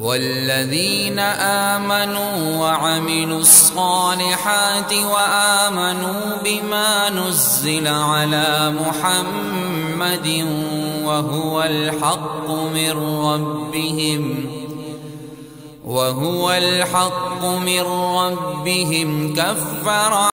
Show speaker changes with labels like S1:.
S1: والذين آمنوا وعملوا الصالحات وآمنوا بما نزل على محمد وهو الحق من ربهم وهو الحق من ربهم كفر